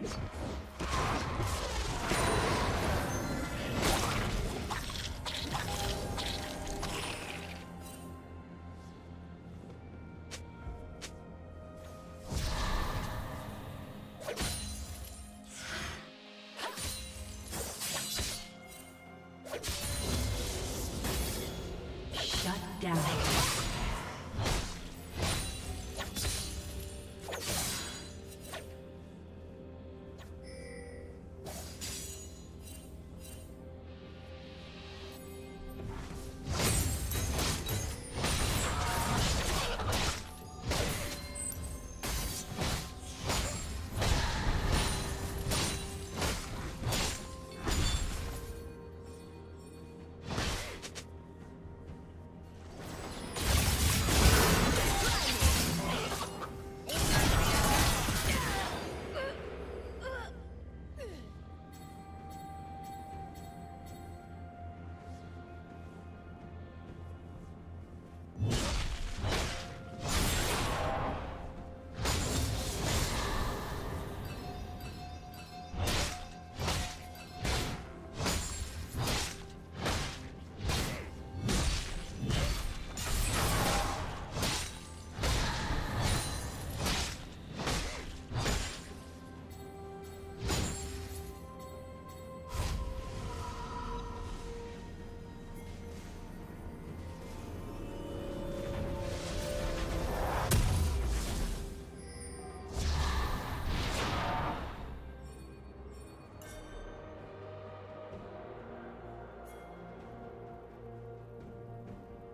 フフ。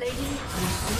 Plating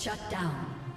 Shut down.